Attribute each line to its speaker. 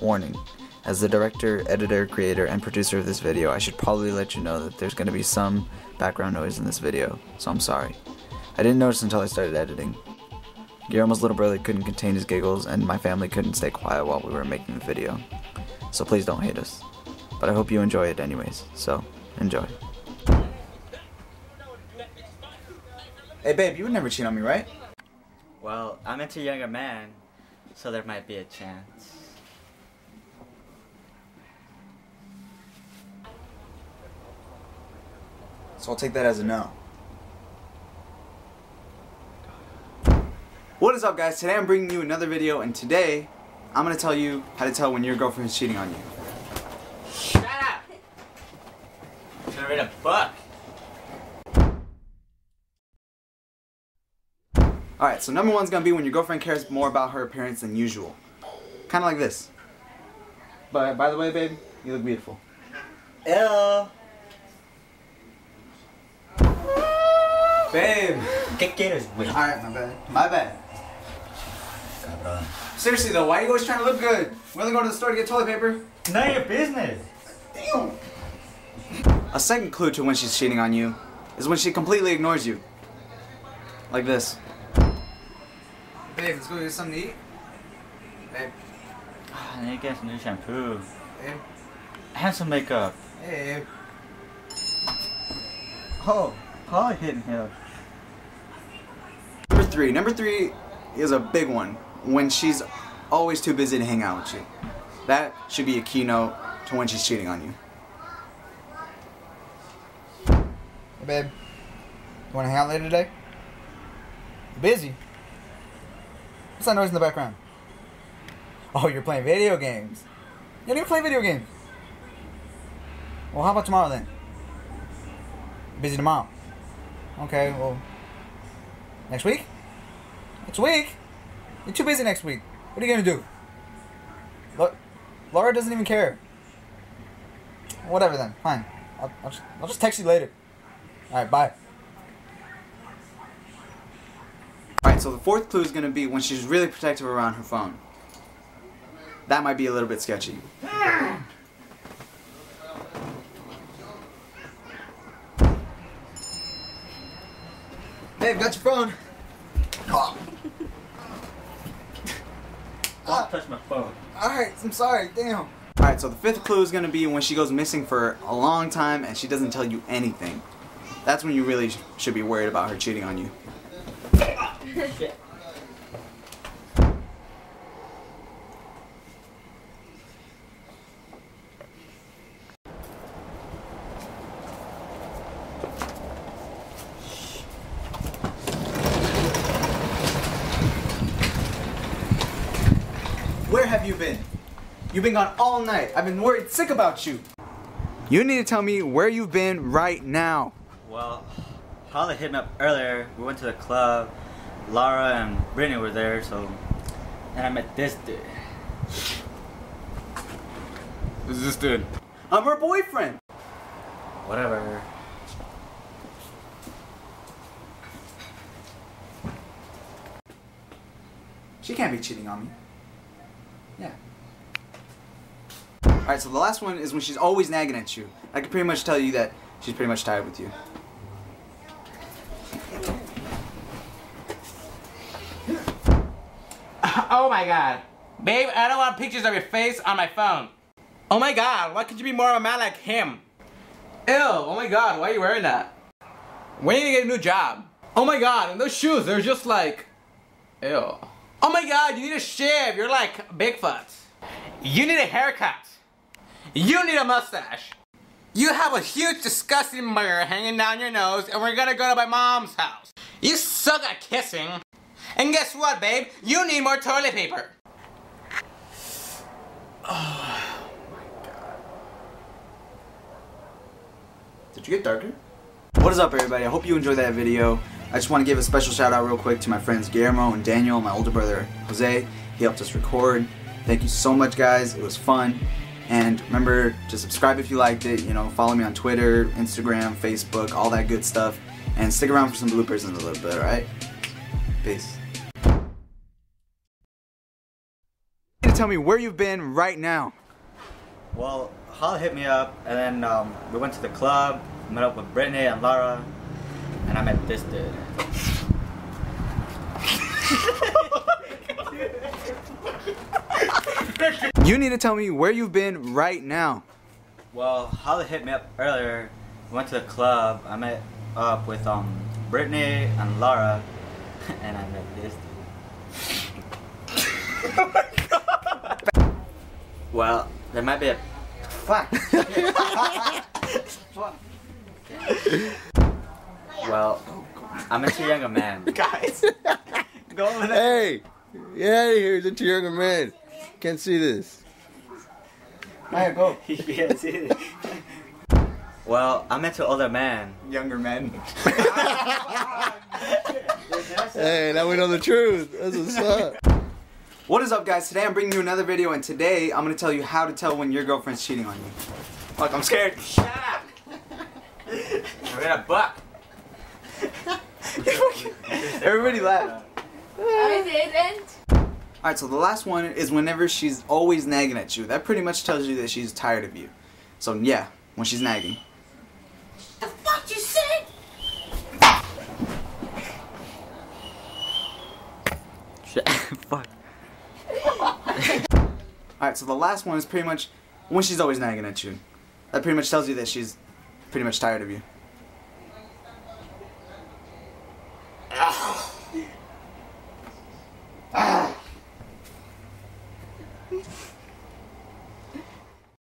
Speaker 1: Warning. As the director, editor, creator, and producer of this video, I should probably let you know that there's going to be some background noise in this video, so I'm sorry. I didn't notice until I started editing. Guillermo's little brother couldn't contain his giggles, and my family couldn't stay quiet while we were making the video. So please don't hate us. But I hope you enjoy it anyways, so enjoy. Hey babe, you would never cheat on me, right?
Speaker 2: Well, I'm into younger man, so there might be a chance.
Speaker 1: So I'll take that as a no. What is up guys? Today I'm bringing you another video and today I'm going to tell you how to tell when your girlfriend is cheating on you.
Speaker 2: Shut up! Should read a book.
Speaker 1: Alright, so number one's going to be when your girlfriend cares more about her appearance than usual. Kind of like this. But by the way, babe, you look beautiful.
Speaker 2: Ew.
Speaker 1: Babe!
Speaker 2: ¿Qué quieres, güey?
Speaker 1: Alright, my bad. My bad.
Speaker 2: Cabrón.
Speaker 1: Seriously though, why are you always trying to look good? We're only going to the store to get toilet paper.
Speaker 2: None of your business.
Speaker 1: Damn. A second clue to when she's cheating on you is when she completely ignores you. Like this. Babe, let's go get something to eat. Babe, ah,
Speaker 2: I need to get some new shampoo.
Speaker 1: babe,
Speaker 2: And some makeup.
Speaker 1: babe.
Speaker 2: Oh, probably hitting here.
Speaker 1: Number three. Number three is a big one. When she's always too busy to hang out with you. That should be a keynote to when she's cheating on you.
Speaker 3: Hey, babe. You want to hang out later today? Busy? What's that noise in the background? Oh, you're playing video games. You don't even play video games. Well, how about tomorrow then? Busy tomorrow. Okay, well. Next week? Next week? You're too busy next week. What are you gonna do? Look, Laura doesn't even care. Whatever then. Fine. I'll, I'll, just, I'll just text you later. Alright, bye.
Speaker 1: Alright, so the fourth clue is going to be when she's really protective around her phone. That might be a little bit sketchy. Babe, got your phone.
Speaker 2: Don't my phone.
Speaker 3: Alright, I'm sorry. Damn.
Speaker 1: Alright, so the fifth clue is going to be when she goes missing for a long time and she doesn't tell you anything. That's when you really sh- should be worried about her cheating on you. Where have you been? You've been gone all night. I've been worried sick about you. You need to tell me where you've been right now.
Speaker 2: Well, Holly hit me up earlier. We went to the club. Lara and Brittany were there, so. And I met this dude.
Speaker 1: Who's this dude? I'm her boyfriend.
Speaker 2: Whatever.
Speaker 1: She can't be cheating on me. Yeah. Alright, so the last one is when she's always nagging at you. I can pretty much tell you that she's pretty much tired with you.
Speaker 4: Oh my god. Babe, I don't want pictures of your face on my phone. Oh my god, why could you be more of a man like him? Ew, oh my god, why are you wearing that? When are you gonna get a new job? Oh my god, and those shoes, they're just like... Ew. Oh my god, you need a shave, you're like Bigfoot. You need a haircut. You need a mustache. You have a huge disgusting mirror hanging down your nose and we're gonna go to my mom's house. You suck at kissing. And guess what, babe? You need more toilet paper. Oh my god.
Speaker 1: Did you get darker? What is up everybody? I hope you enjoyed that video. I just want to give a special shout out real quick to my friends Guillermo and Daniel, my older brother Jose. He helped us record. Thank you so much guys. It was fun. And remember to subscribe if you liked it. You know, follow me on Twitter, Instagram, Facebook, all that good stuff. And stick around for some bloopers in a little bit, alright? Peace. tell me where you've been right now.
Speaker 2: Well, Holly hit me up, and then um, we went to the club, met up with Brittany and Lara, and I met this dude.
Speaker 1: You need to tell me where you've been right now.
Speaker 2: Well, Holly hit me up earlier. We went to the club. I met up with um Brittany and Lara, and I met this dude. well, there might be a fuck. well, I'm a into younger man.
Speaker 1: Guys, go over there.
Speaker 5: Hey, get out of here, it's a younger man. Can't see this.
Speaker 1: Maya, go.
Speaker 2: You can't see it. Well, I'm into older man.
Speaker 1: Younger men.
Speaker 5: Hey, now we know the truth. That's what's up.
Speaker 1: What is up, guys? Today I'm bringing you another video, and today I'm gonna tell you how to tell when your girlfriend's cheating on you. Fuck, I'm scared.
Speaker 2: Shut up! We're gonna buck.
Speaker 1: Everybody laugh.
Speaker 6: I didn't.
Speaker 1: Alright, so the last one is whenever she's always nagging at you. That pretty much tells you that she's tired of you. So yeah, when she's nagging.
Speaker 6: The fuck you said?
Speaker 2: Fuck.
Speaker 1: Alright, so the last one is pretty much when she's always nagging at you. That pretty much tells you that she's pretty much tired of you.